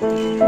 Música